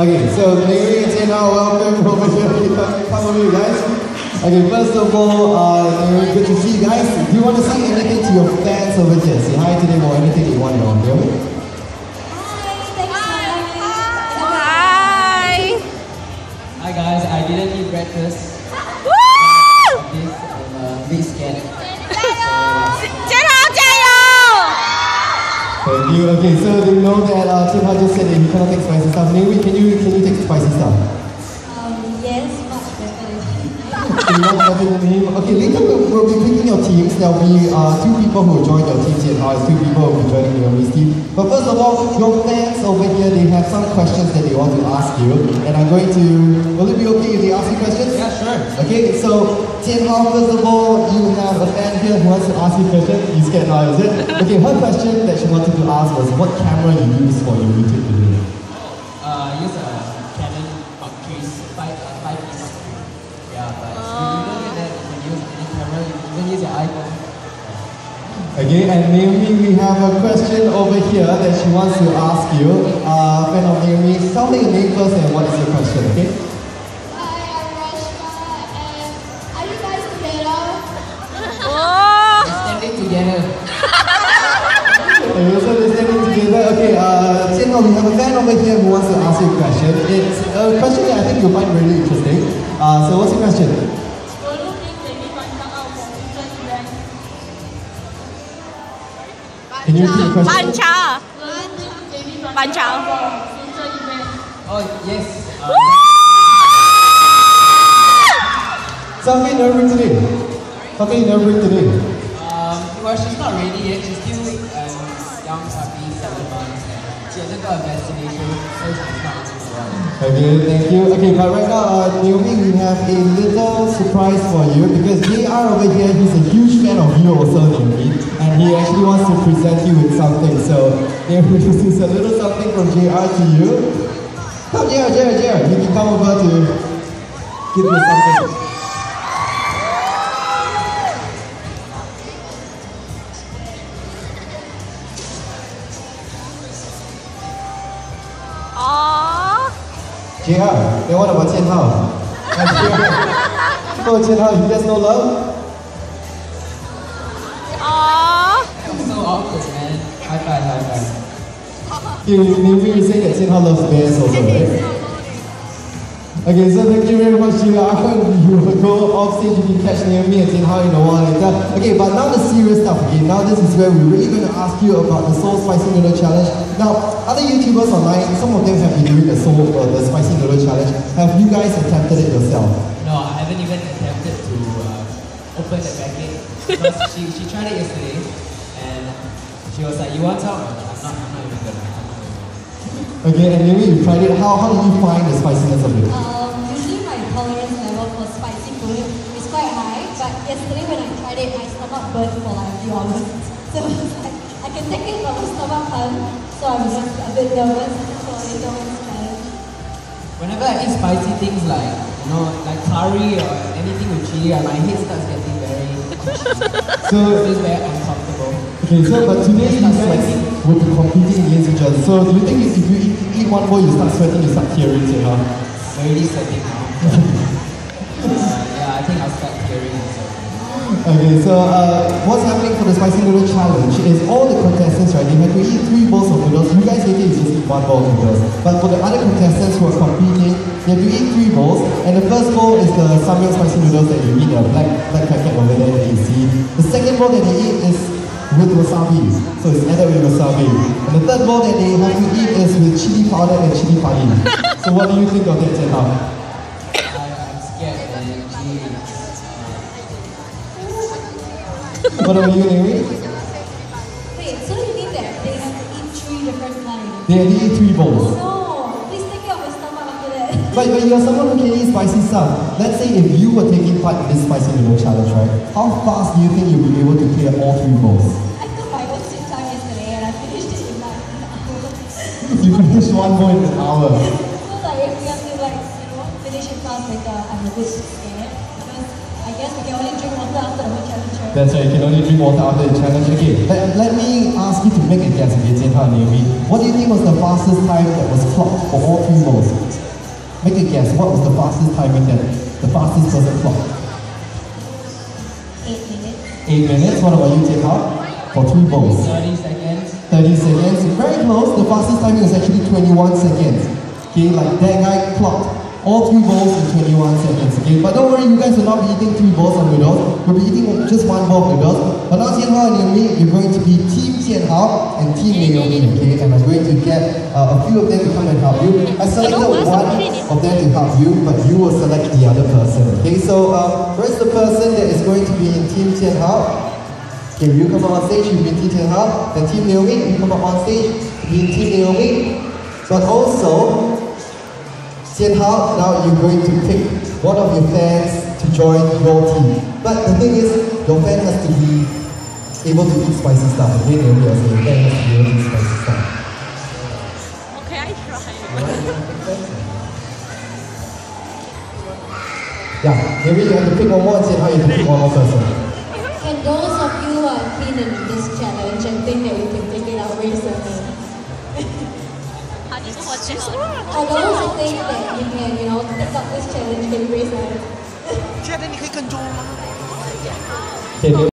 Okay, so the Mary and Tina, welcome over here. Come, come over here, guys. Okay, first of all, uh, Mary, good to see you guys. Do you want to say anything to your fans over here? Say hi to them or anything you want to know. Okay? Hi. Hi guys, I didn't eat breakfast. You. Okay, so you know that uh, Tim Ha just said that he cannot take spicy stuff. Mary, can you can you take spicy stuff? Um, yes, much better. So you want nothing with him? Okay, later we'll, we'll be picking your teams. There'll be uh, two people who will join your team, Jian Hao, and two people who will be joining Naomi's team. But first of all, your fans over here, they have some questions that they want to ask you. And I'm going to, will it be okay if they ask you questions? Yeah, sure. Okay, so Jian Hao, first of all, you have a fan here who wants to ask you a question. You scared now, is it? Okay, her question that she wanted to ask was what camera you use for your YouTube video. Uh, use a Canon Octrees 5 uh, 5. Yeah, but if you don't get that, you can use any camera. You can use your iPhone. Okay, and Naomi, we have a question over here that she wants to ask you. Uh, friend of Naomi, tell me your name first and what is your question, okay? Have a fan over here who wants to ask you a question. It's a question that I think you'll find really interesting. Uh, so what's your question? Can you repeat the question? Bạn chào Bạn chào Oh, yes. Uh, So how can you never bring today? How can you never bring today? um, well, she's not ready yet. She's still um, young puppy, seven months. Okay, thank you. Okay, but right now, uh, Naomi, we have a little surprise for you because JR over here, he's a huge fan of you also, Naomi, and he actually wants to present you with something. So, Naomi, this is a little something from JR to you. Come, JR, JR, JR, you can come over to give me something. JR, then what about Jian Hao? JR. Oh, Jian Hao, he has no love? Ồ So awkward, man. High five, high five. You, Naomi, you say that Jian Hao loves bears also, right? Okay, so thank you very much, Sheila. I hope you will go off stage, you can catch Naomi and Jian Hao in a while later. Okay, but now the serious stuff, okay? Now this is where we're really going to ask you about the Seoul Spicy Noodle Challenge. Now, other YouTubers online, some of them have been doing the Seoul, uh, the Spicy Noodle Challenge. Have you guys attempted it yourself? No, I haven't even attempted to uh, open the packet because she, she tried it yesterday and she was like, "You want some?" I'm not. I'm not even gonna. I'm not even gonna." Okay, and Naomi, you tried it. How, how did you find the spiciness of it? Usually my tolerance level for spicy food is quite high, but yesterday when I tried it, my stomach burned for like a few hours. So I like, I can take it, but my stomach can't. So I'm just a bit nervous for later on challenge. Whenever I eat spicy things like you know like curry or anything with chili, uh, my head starts getting very So, feels very uncomfortable. okay, so but today you guys will be competing against each other. So do you think if you eat, eat one bowl, you start sweating, you start tearing, you know? Already sweating now. Yeah, I think I'll start tearing. Okay, so uh, what's happening for the spicy noodle challenge is all the contestants, right, they have to eat three bowls of noodles. You guys get it, just eat one bowl of noodles. But for the other contestants who are competing, they have to eat three bowls. And the first bowl is the samyang spicy noodles that you eat, the black, black packet over there that you see. The second bowl that they eat is with wasabi, so it's added with wasabi. And the third bowl that they have to eat is with chili powder and chili padi. so what do you think of that, Chen What about you, Naomi? Wait, so you mean that they have to eat three different kinds? They have to eat three bowls. No, please take care of my stomach after that. But, but you're someone who can eat spicy stuff. Let's say if you were taking part in this spicy noodle challenge, right? How fast do you think you'll be able to clear all three bowls? I took my own sweet time yesterday and I finished it in like an hour. You finished one bowl in an hour. So like if we have to like, you know, finish it fast later, uh, I'm a scared because I guess we can only drink water after the whole challenge, right? That's right, you can only drink water after the challenge. Okay, let, let me ask you to make a guess, okay, Jian Hao and Naomi. What do you think was the fastest time that was clocked for all three bowls? Make a guess, what was the fastest timing that the fastest person clocked? Eight minutes. 8 minutes, what about you, Jian Hao? For three bowls. 30 seconds. 30 seconds. Very close. The fastest timing was actually 21 seconds. Okay, like that guy clocked all three bowls in 21 seconds. Okay, but don't worry, you guys will not be eating three bowls of noodles. You'll be eating just one bowl of noodles. But now Jian Hao and Naomi, you're going to be Team Jian Hao and Team Naomi. Okay, and I'm going to get uh, a few of them to come and help you. I selected one of them to help you, but you will select the other person. Okay, so uh, where's the person that is going to be in Team Jian Hao? Okay, you come up on stage, you be Team Jian Hao, then Team Naomi, you come up on stage, be Team Naomi. But also, Hao, now you're going to pick one of your fans to join your team. But the thing is, your fan has to be able to eat spicy stuff. Okay, Naomi also, your fan has to be able to eat spicy stuff. Okay, I try. Yeah, maybe you have to pick one more, and Jian Hao, you have to pick one more person. And those of you who are keen in this challenge and think that you can take it out, raise your hand she's wrong. I know think thing that you can, you know, take up this challenge, Can. Do you have anything can do?